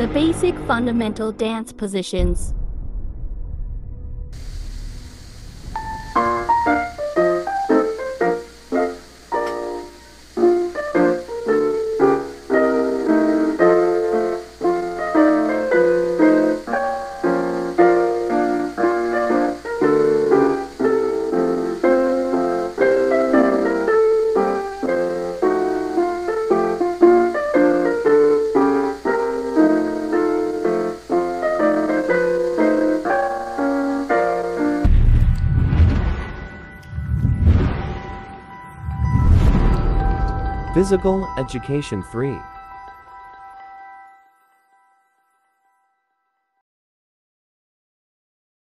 The basic fundamental dance positions. Physical Education 3